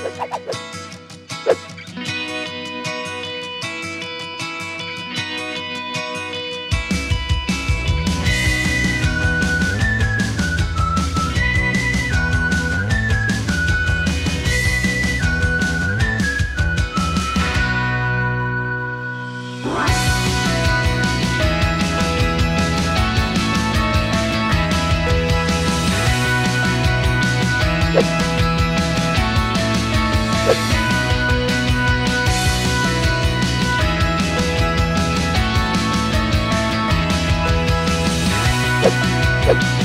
you you